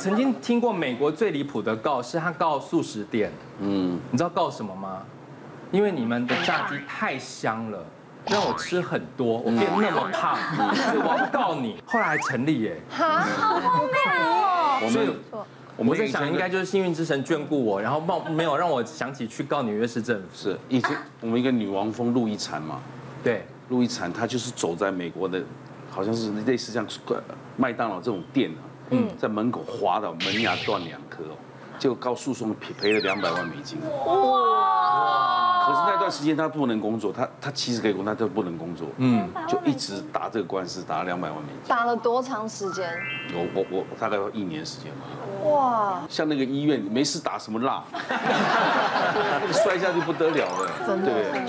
曾经听过美国最离谱的告是他告素食店，嗯，你知道告什么吗？因为你们的炸鸡太香了，让我吃很多，我变那么胖，所以我要告你。后来还成立耶，好荒谬哦！所以我们我在想，应该就是幸运之神眷顾我，然后冒没有让我想起去告纽约市政府。是以前我们一个女王蜂陆一蝉嘛，对，陆一蝉她就是走在美国的，好像是类似像呃麦当劳这种店啊，嗯，在门口滑倒，门牙断两颗哦，结果告诉讼赔赔了两百万美金。哇可是那段时间他不能工作，他他其实可以工作，他就不能工作，嗯，就一直打这个官司，打了两百万美金。打了多长时间？我我我大概要一年时间吧。哇，像那个医院没事打什么蜡，那个摔下去不得了了，真的对。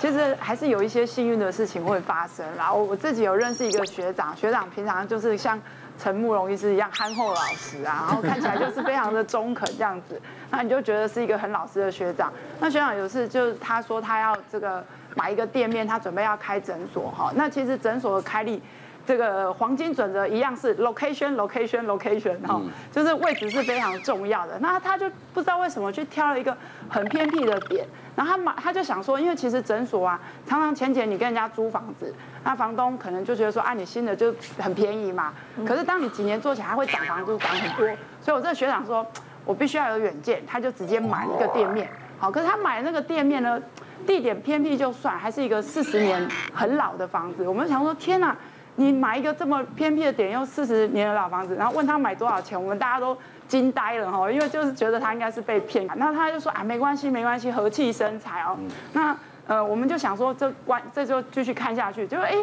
其实还是有一些幸运的事情会发生啦。我我自己有认识一个学长，学长平常就是像陈慕容医师一样憨厚老实啊，然后看起来就是非常的中肯这样子，那你就觉得是一个很老实的学长。那学长有一次就是他说他要这个买一个店面，他准备要开诊所哈。那其实诊所的开立。这个黄金准则一样是 location location location 哈，就是位置是非常重要的。那他就不知道为什么去挑了一个很偏僻的点，然后他买他就想说，因为其实诊所啊，常常前前你跟人家租房子，那房东可能就觉得说，啊你新的就很便宜嘛，可是当你几年做起来，它会涨房租涨很多。所以我这个学长说，我必须要有远见，他就直接买一个店面。好，可是他买那个店面呢，地点偏僻就算，还是一个四十年很老的房子。我们想说，天哪！你买一个这么偏僻的点，用四十年的老房子，然后问他买多少钱，我们大家都惊呆了哈，因为就是觉得他应该是被骗。那他就说啊，没关系，没关系，和气生财哦。那呃，我们就想说这关这就继续看下去，就哎，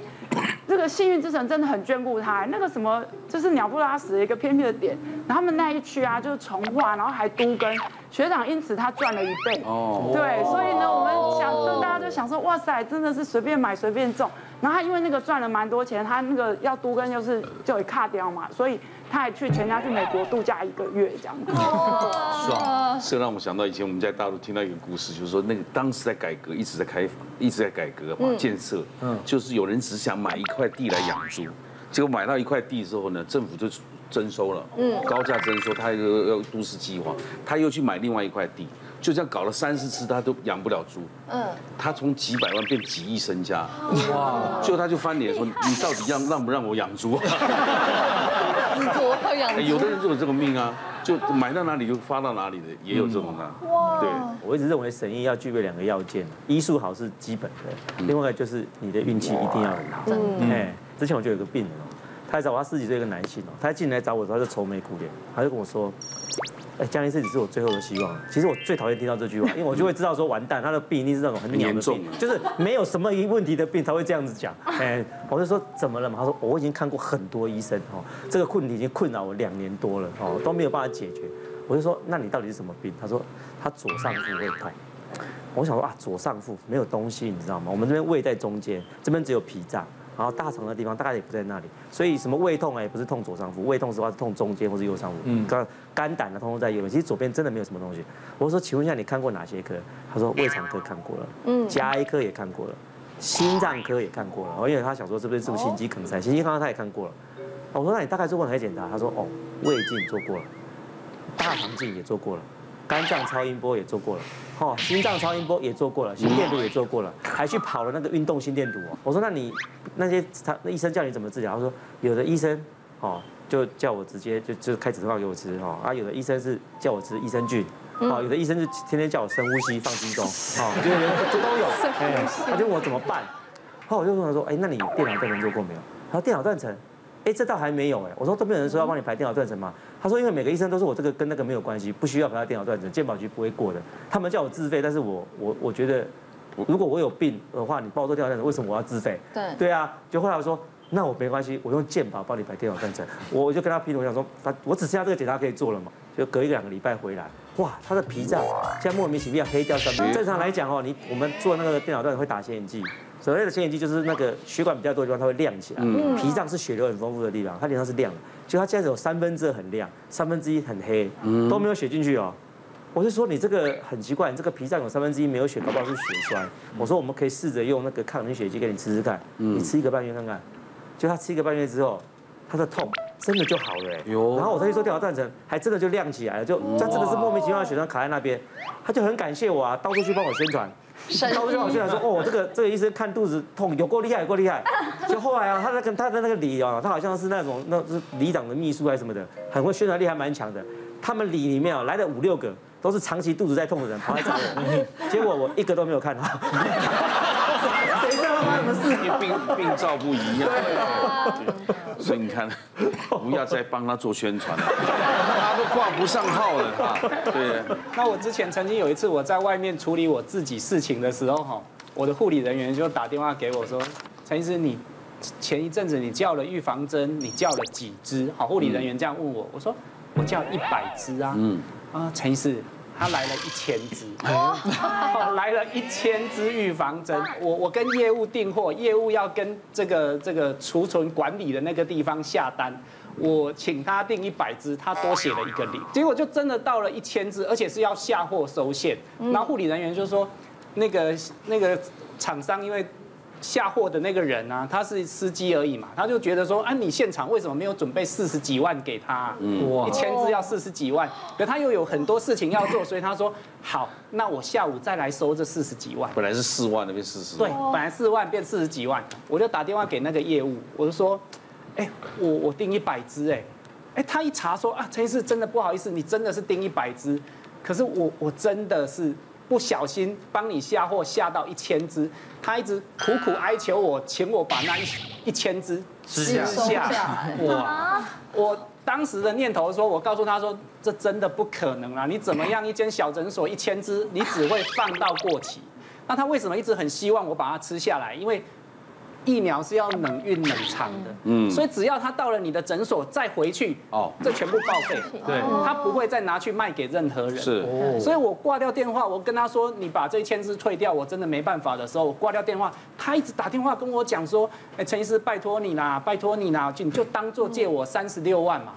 这个幸运之神真的很眷顾他。那个什么，就是鸟不拉屎的一个偏僻的点，然后他们那一区啊，就是从化，然后还都跟学长，因此他赚了一倍。哦，对，所以呢，我们想，就大家就想说，哇塞，真的是随便买随便种。然后他因为那个赚了蛮多钱，他那个要都跟就是就会卡掉嘛，所以他还去全家去美国度假一个月这样子。爽，这让我想到以前我们在大陆听到一个故事，就是说那个当时在改革，一直在开放，一直在改革嘛，建设，嗯，就是有人只想买一块地来养猪，结果买到一块地之后呢，政府就征收了，嗯，高价征收，他又要都市计划，他又去买另外一块地。就这样搞了三四次，他都养不了猪。嗯，他从几百万变几亿身家。哇！最后他就翻脸说：“你到底让让不让我养猪？”养。有的人就有这个命啊，就买到哪里就发到哪里的，也有这种的。哇！对，我一直认为神医要具备两个要件，医术好是基本的，另外一个就是你的运气一定要很好。嗯。哎，之前我就有个病人哦，他来找我，他十几岁一个男性哦，他进来找我，他就愁眉苦脸，他就跟我说。哎，江医师，你是我最后的希望。其实我最讨厌听到这句话，因为我就会知道说完蛋，他的病一定是那种很严重，就是没有什么问题的病才会这样子讲。哎，我就说怎么了嘛？他说我已经看过很多医生，哦，这个困题已经困扰我两年多了，哦，都没有办法解决。我就说那你到底是什么病？他说他左上腹会痛。我想说啊，左上腹没有东西，你知道吗？我们这边胃在中间，这边只有脾脏。然后大肠的地方大概也不在那里，所以什么胃痛啊，也不是痛左上腹，胃痛的话是痛中间或是右上腹。嗯，肝肝胆的通通在右边，其实左边真的没有什么东西。我说，请问一下，你看过哪些科？他说胃肠科看过了，嗯，加 A 科也看过了，心脏科也看过了。因为他想说这边是不是心肌梗塞，心肌梗塞他也看过了。我说那你大概做过哪些检查？他说哦，胃镜做过了，大肠镜也做过了。肝脏超音波也做过了，哦，心脏超音波也做过了，心电图也做过了，还去跑了那个运动心电图哦。我说那你那些他那医生叫你怎么治疗？他说有的医生哦就叫我直接就就开止痛药给我吃哦，啊有的医生是叫我吃益生菌，哦有的医生是天天叫我深呼吸放轻松，哦就这都有，哎，他就问我怎么办？后我就问他说，哎那你电脑断层做过没有？他说电脑断层。哎，这倒还没有哎。我说都没有人说要帮你排电脑断层吗？他说因为每个医生都是我这个跟那个没有关系，不需要排电脑断层，健保局不会过的。他们叫我自费，但是我我我觉得，如果我有病的话，你帮我做电脑断层，为什么我要自费？对对啊，就后来我说那我没关系，我用健保帮你排电脑断层。我就跟他批，我想说，他我只剩下这个检查可以做了嘛，就隔一两个礼拜回来，哇，他的脾脏现在莫名其妙黑掉三分。正常来讲哦，你我们做那个电脑断层会打显影剂。所谓的显影剂就是那个血管比较多的地方，它会亮起来。脾脏是血流很丰富的地方，它脸上是亮的。就它现在有三分之二很亮，三分之一很黑，都没有血进去哦。我是说你这个很奇怪，你这个脾脏有三分之一没有血，搞不好是血栓。我说我们可以试着用那个抗凝血剂给你吃吃看，你吃一个半月看看。就他吃一个半月之后，他的痛真的就好了哎。然后我再去做调查断层，还真的就亮起来了，就他真的是莫名其妙的血栓卡在那边，他就很感谢我啊，到处去帮我宣传。神到处去帮我宣传说，哦，这个这个医生看肚子痛有够厉害，有够厉害。就后来啊，他那个他的那个里啊，他好像是那种那是里长的秘书还是什么的，很会宣传力还蛮强的。他们里里面啊来了五六个，都是长期肚子在痛的人跑来找我，结果我一个都没有看到。谁知道他发生什么事？因为病病灶不一样，所以你看，不要再帮他做宣传了，他都挂不上号了哈。对，那我之前曾经有一次我在外面处理我自己事情的时候，哈，我的护理人员就打电话给我说，陈医师，你前一阵子你叫了预防针，你叫了几支？好，护理人员这样问我，我说我叫一百支啊，嗯，啊，陈医师。他来了一千支，来了一千支预防针。我我跟业务订货，业务要跟这个这个储存管理的那个地方下单，我请他订一百支，他多写了一个零，结果就真的到了一千支，而且是要下货收线。然后护理人员就说，那个那个厂商因为。下货的那个人啊，他是司机而已嘛，他就觉得说，啊，你现场为什么没有准备四十几万给他？哇，一千只要四十几万，可他又有很多事情要做，所以他说，好，那我下午再来收这四十几万。本来是四万，的变四十。对，本来四万变四十几万，我就打电话给那个业务，我就说，哎，我我订一百只，哎，哎，他一查说，啊，陈医师真的不好意思，你真的是订一百只，可是我我真的是。不小心帮你下货下到一千只，他一直苦苦哀求我，请我把那一一千只吃下。哇！我当时的念头说，我告诉他说，这真的不可能啊！你怎么样，一间小诊所一千只，你只会放到过期。那他为什么一直很希望我把它吃下来？因为疫苗是要冷运冷藏的，嗯，所以只要他到了你的诊所再回去，哦，这全部报废，对，他不会再拿去卖给任何人，是，所以我挂掉电话，我跟他说，你把这一千支退掉，我真的没办法的时候，我挂掉电话，他一直打电话跟我讲说，哎，陈医师，拜托你啦，拜托你啦，就你就当做借我三十六万嘛，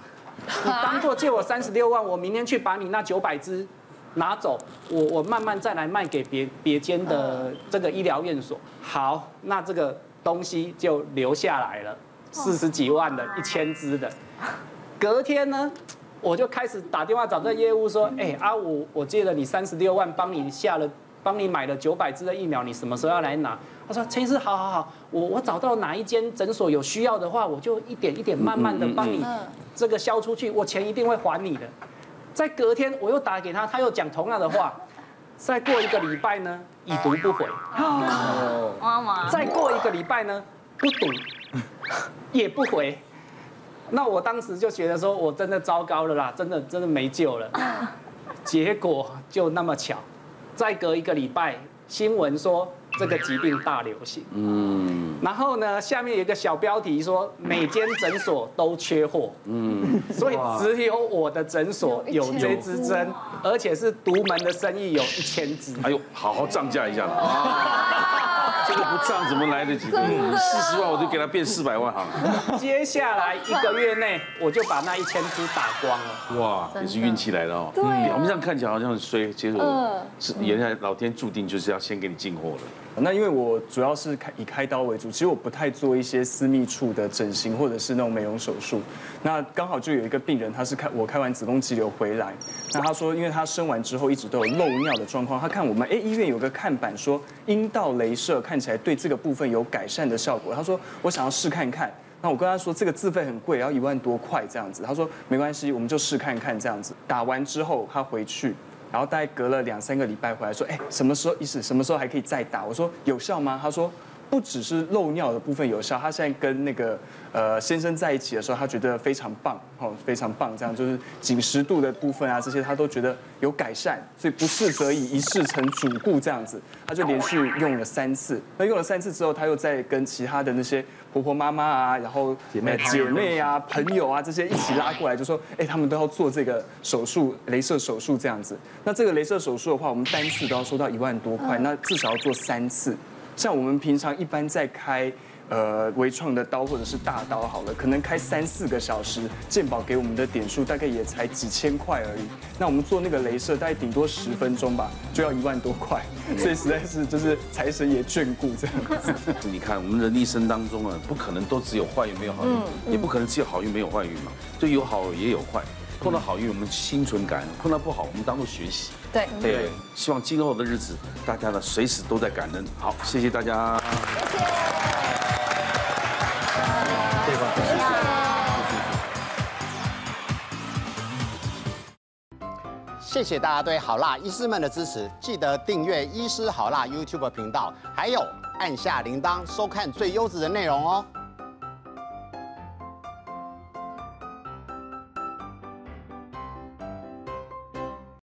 你当做借我三十六万，我明天去把你那九百支拿走，我我慢慢再来卖给别别间的这个医疗院所，好，那这个。东西就留下来了，四十几万的，一千只的。隔天呢，我就开始打电话找这业务说，哎，阿五，我借了你三十六万，帮你下了，帮你买了九百支的疫苗，你什么时候要来拿？他说，陈医师，好好好，我我找到哪一间诊所有需要的话，我就一点一点慢慢的帮你这个销出去，我钱一定会还你的。在隔天我又打给他，他又讲同样的话。再过一个礼拜呢，已读不回。妈妈。再过一个礼拜呢，不读，也不回。那我当时就觉得说，我真的糟糕了啦，真的真的没救了。结果就那么巧，再隔一个礼拜，新闻说。这个疾病大流行，嗯，然后呢，下面有一个小标题说每间诊所都缺货，嗯，所以只有我的诊所有这支针，而且是独门的生意，有一千支。哎呦，好好涨价一下啊！这个不涨怎么来得及？四十万我就给他变四百万好了。接下来一个月内，我就把那一千支打光了。哇，也是运气来的哦。对，表面上看起来好像很衰，其实是原来老天注定就是要先给你进货了。那因为我主要是开以开刀为主，其实我不太做一些私密处的整形或者是那种美容手术。那刚好就有一个病人，他是开我开完子宫肌瘤回来，那他说，因为他生完之后一直都有漏尿的状况，他看我们哎医院有个看板说阴道镭射看起来对这个部分有改善的效果，他说我想要试看看。那我跟他说这个自费很贵，要一万多块这样子，他说没关系，我们就试看看这样子。打完之后他回去。然后大概隔了两三个礼拜回来，说：“哎，什么时候意思？什么时候还可以再打？”我说：“有效吗？”他说。不只是漏尿的部分有效，他现在跟那个呃先生在一起的时候，他觉得非常棒，哦，非常棒，这样就是紧实度的部分啊，这些他都觉得有改善，所以不适则以一试成主顾这样子，他就连续用了三次。那用了三次之后，他又在跟其他的那些婆婆妈妈啊，然后姐妹姐妹啊、朋友啊这些一起拉过来，就说，哎，他们都要做这个手术，镭射手术这样子。那这个镭射手术的话，我们单次都要收到一万多块，那至少要做三次。像我们平常一般在开，呃微创的刀或者是大刀好了，可能开三四个小时，健保给我们的点数大概也才几千块而已。那我们做那个镭射大概顶多十分钟吧，就要一万多块，所以实在是就是财神也眷顾这样子。你看我们人一生当中啊，不可能都只有坏运没有好运，也不可能只有好运没有坏运嘛，就有好也有坏。碰到好运我们心存感恩，碰到不好我们当做学习。对，对，希望今后的日子大家呢随时都在感恩。好，谢谢大家。谢谢大家对好辣医师们的支持，记得订阅医师好辣 YouTube 频道，还有按下铃铛收看最优质的内容哦。